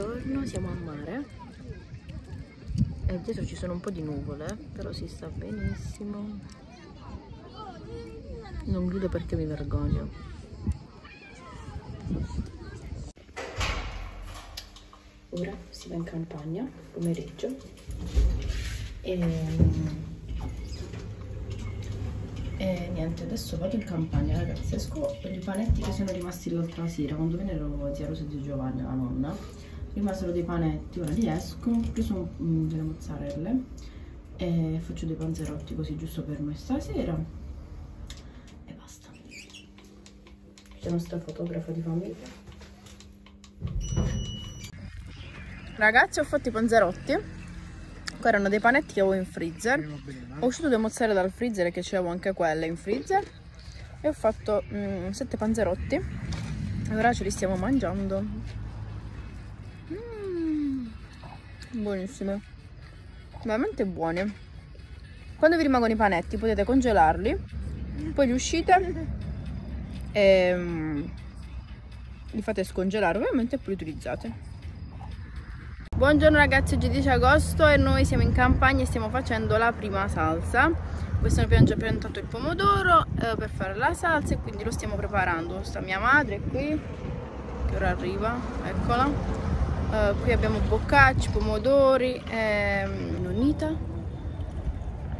buongiorno, siamo a mare e dietro ci sono un po' di nuvole, però si sta benissimo. Non grido perché mi vergogno. Ora si va in campagna, pomeriggio, e e niente, adesso vado in campagna ragazzi, esco per i panetti che sono rimasti l'altra sera quando vennero zia Rosa e Giovanni, la nonna. Rimasero dei panetti, ora li esco, ho preso mm, delle mozzarelle e faccio dei panzerotti così giusto per noi stasera. E basta. C'è la nostra fotografa di famiglia. Ragazzi ho fatto i panzerotti Qua erano dei panetti che avevo in freezer. Ho uscito due mozzarella dal freezer che c'avevo anche quelle in freezer. E ho fatto mm, sette panzerotti. E ora ce li stiamo mangiando. Buonissime. Veramente buoni. Quando vi rimangono i panetti potete congelarli. Poi li uscite e mm, li fate scongelare ovviamente e poi li utilizzate. Buongiorno ragazzi, oggi è 10 agosto e noi siamo in campagna e stiamo facendo la prima salsa Questo abbiamo già piantato il pomodoro eh, per fare la salsa e quindi lo stiamo preparando Sta mia madre qui, che ora arriva, eccola eh, Qui abbiamo boccacci, pomodori, eh, nonnita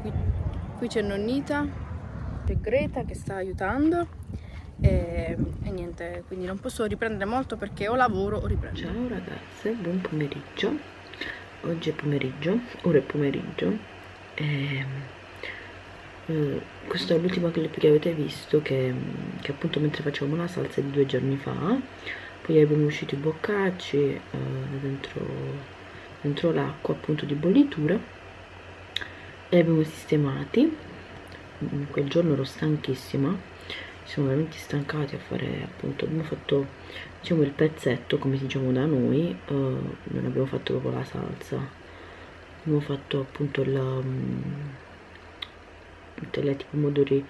Qui, qui c'è nonnita C'è Greta che sta aiutando e, e, niente, quindi non posso riprendere molto perché o lavoro o riprendo. Ciao ragazze, buon pomeriggio. Oggi è pomeriggio, ora è pomeriggio. E, eh, questo è l'ultimo clip che avete visto che, che, appunto mentre facevamo la salsa di due giorni fa. Poi abbiamo uscito i boccacci eh, dentro, dentro l'acqua appunto di bollitura. E abbiamo sistemati. Quel giorno ero stanchissima. Siamo veramente stancati a fare appunto abbiamo fatto diciamo il pezzetto come diciamo da noi uh, non abbiamo fatto proprio la salsa. Abbiamo fatto appunto la um, i pomodori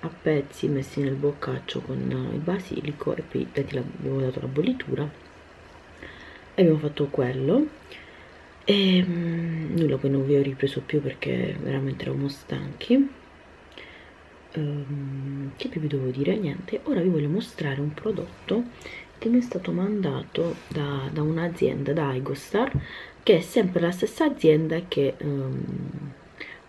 a pezzi messi nel boccaccio con il basilico e poi abbiamo dato la bollitura. E abbiamo fatto quello. E um, nulla poi non vi ho ripreso più perché veramente eravamo stanchi. Um, che più vi devo dire? Niente, ora vi voglio mostrare un prodotto che mi è stato mandato da, da un'azienda, da Igostar, che è sempre la stessa azienda che un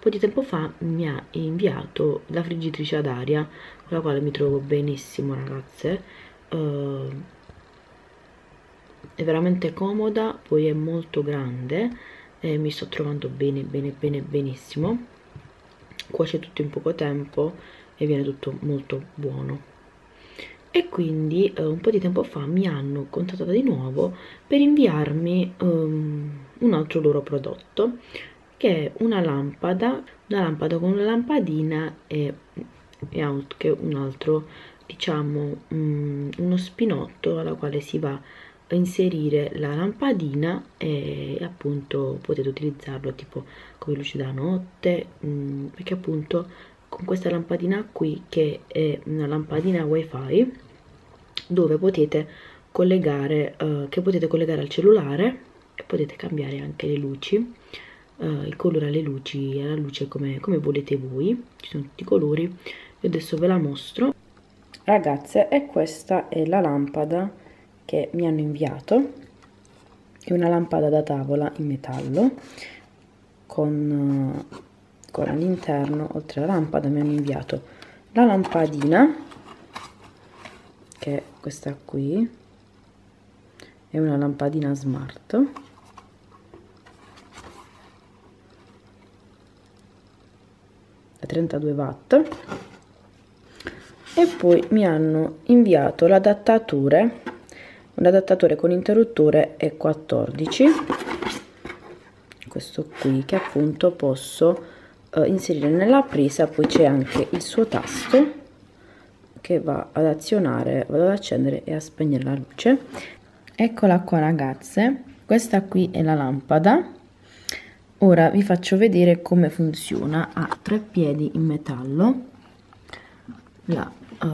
po' di tempo fa mi ha inviato la friggitrice ad aria, con la quale mi trovo benissimo ragazze. Uh, è veramente comoda, poi è molto grande e mi sto trovando bene bene bene benissimo. Cuoce tutto in poco tempo e viene tutto molto buono. E quindi eh, un po' di tempo fa mi hanno contattata di nuovo per inviarmi um, un altro loro prodotto che è una lampada una lampada con una lampadina e, e anche un altro diciamo um, uno spinotto alla quale si va a inserire la lampadina e appunto potete utilizzarlo tipo come luce da notte um, perché appunto con questa lampadina qui che è una lampadina wifi dove potete collegare uh, che potete collegare al cellulare e potete cambiare anche le luci uh, il colore alle luci alla luce come, come volete voi. Ci sono tutti i colori. Io adesso ve la mostro. Ragazze e questa è la lampada che mi hanno inviato. È una lampada da tavola in metallo con, con all'interno oltre alla lampada mi hanno inviato la lampadina che è questa qui. È una lampadina smart 32 watt. E poi mi hanno inviato l'adattatore un adattatore con interruttore E14 questo qui che appunto posso uh, inserire nella presa poi c'è anche il suo tasto che va ad azionare vado ad accendere e a spegnere la luce. Eccola qua ragazze. Questa qui è la lampada ora vi faccio vedere come funziona ha tre piedi in metallo la, uh,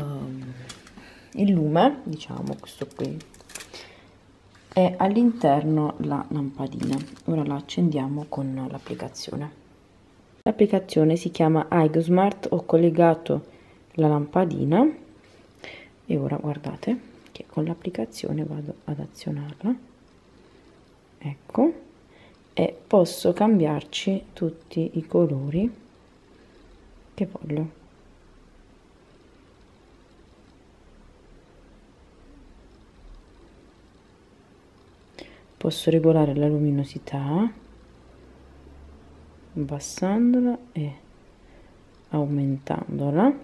il lume diciamo questo qui. E all'interno la lampadina. Ora la accendiamo con l'applicazione. L'applicazione si chiama iGoSmart ho collegato la lampadina e ora guardate che con l'applicazione vado ad azionarla. Ecco e posso cambiarci tutti i colori che voglio. Posso regolare la luminosità abbassandola e aumentandola.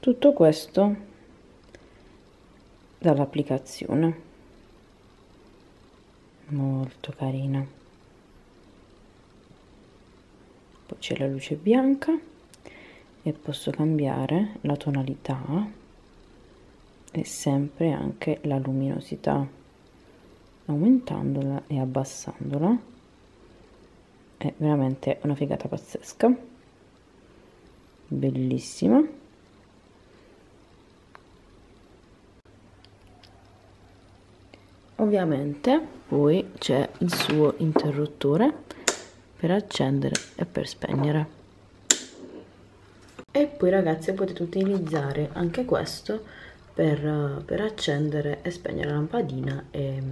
Tutto questo dall'applicazione molto carina. Poi c'è la luce bianca e posso cambiare la tonalità e sempre anche la luminosità aumentandola e abbassandola. È veramente una figata pazzesca. Bellissima ovviamente poi c'è il suo interruttore per accendere e per spegnere. E poi ragazzi potete utilizzare anche questo per, per accendere e spegnere la lampadina e,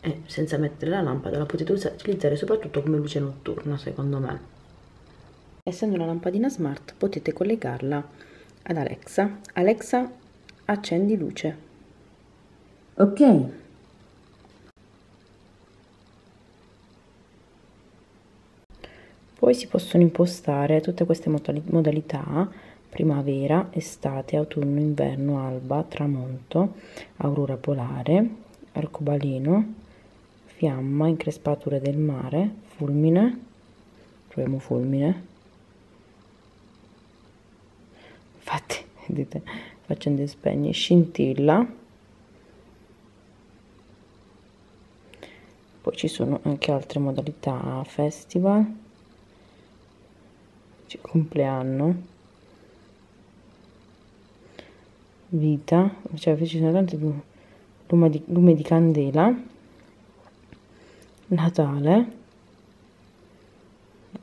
e, senza mettere la lampada la potete utilizzare soprattutto come luce notturna secondo me. Essendo una lampadina smart potete collegarla ad Alexa. Alexa accendi luce. Ok poi si possono impostare tutte queste modalità primavera, estate, autunno, inverno, alba, tramonto, aurora polare, arcobaleno, fiamma, increspature del mare, fulmine, troviamo fulmine, infatti, vedete, faccende e spegne, scintilla, poi ci sono anche altre modalità, festival, compleanno, vita, cioè ci sono tante lume di, lume di candela, Natale,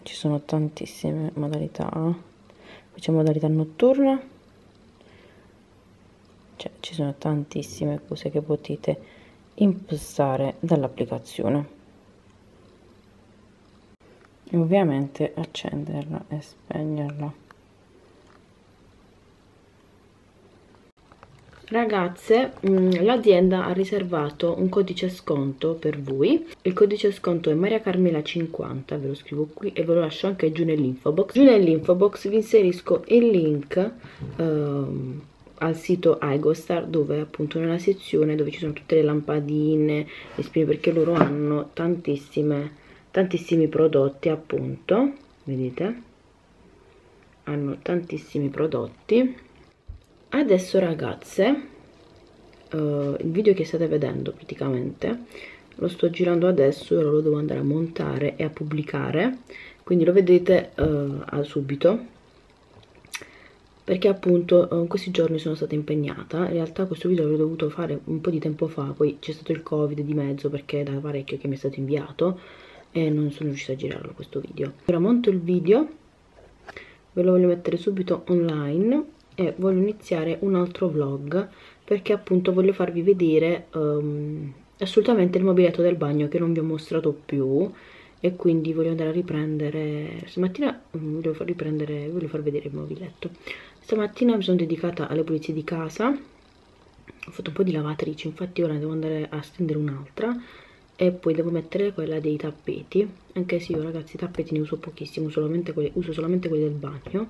ci sono tantissime modalità, poi c'è modalità notturna, cioè ci sono tantissime cose che potete impostare dall'applicazione e ovviamente accenderla e spegnerla Ragazze, mm, l'azienda ha riservato un codice sconto per voi. Il codice sconto è Maria Carmela 50, ve lo scrivo qui e ve lo lascio anche giù nell'info box. Giù nell'info box vi inserisco il link ehm, al sito iGostar dove appunto nella sezione dove ci sono tutte le lampadine, perché loro hanno tantissime, tantissimi prodotti appunto, vedete? Hanno tantissimi prodotti. Adesso ragazze uh, il video che state vedendo praticamente lo sto girando adesso ora lo devo andare a montare e a pubblicare. Quindi lo vedete uh, subito. Perché appunto in uh, questi giorni sono stata impegnata. In realtà questo video l'ho dovuto fare un po' di tempo fa poi c'è stato il covid di mezzo perché da parecchio che mi è stato inviato e non sono riuscita a girarlo questo video. Ora monto il video ve lo voglio mettere subito online e voglio iniziare un altro vlog perché appunto voglio farvi vedere um, assolutamente il mobiletto del bagno che non vi ho mostrato più e quindi voglio andare a riprendere stamattina um, voglio far riprendere voglio far vedere il mobiletto. Stamattina mi sono dedicata alle pulizie di casa ho fatto un po' di lavatrice infatti ora devo andare a stendere un'altra e poi devo mettere quella dei tappeti. Anche se io ragazzi i tappeti ne uso pochissimo solamente quelli, uso solamente quelli del bagno.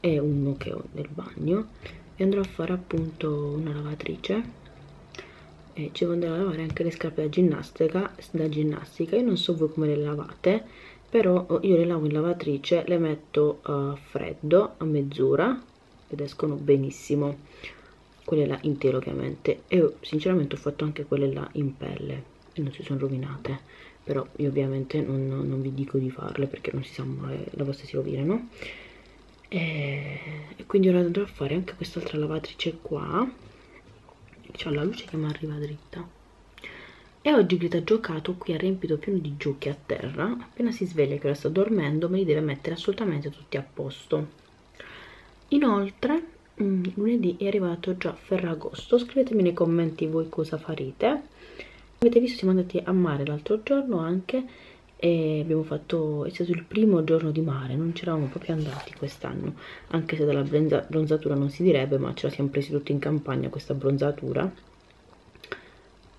E uno che ho nel bagno. E andrò a fare appunto una lavatrice. E ci andare a lavare anche le scarpe da ginnastica, da ginnastica. Io non so voi come le lavate però io le lavo in lavatrice le metto a freddo a mezz'ora ed escono benissimo. Quelle là intere ovviamente. E sinceramente ho fatto anche quelle là in pelle non si sono rovinate però io ovviamente non, non vi dico di farle perché non si sa mai la vostra si rovinano e, e quindi ora andrò a fare anche quest'altra lavatrice qua c'ho la luce che mi arriva dritta. E oggi Greta ha giocato qui ha riempito pieno di giochi a terra appena si sveglia che ora sta dormendo me li deve mettere assolutamente tutti a posto. Inoltre mm, lunedì è arrivato già Ferragosto scrivetemi nei commenti voi cosa farete avete visto siamo andati a mare l'altro giorno anche e abbiamo fatto è stato il primo giorno di mare non c'eravamo proprio andati quest'anno anche se dalla bronzatura non si direbbe ma ce la siamo presi tutti in campagna questa bronzatura.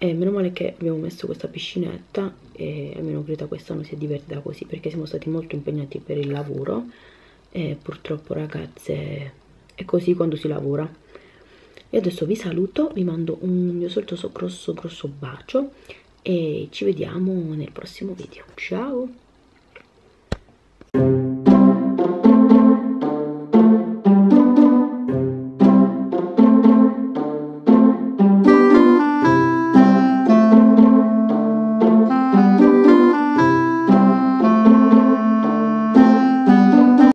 E meno male che abbiamo messo questa piscinetta e almeno Greta quest'anno si è divertita così perché siamo stati molto impegnati per il lavoro e purtroppo ragazze è così quando si lavora e adesso vi saluto vi mando un mio solito grosso grosso bacio e ci vediamo nel prossimo video. Ciao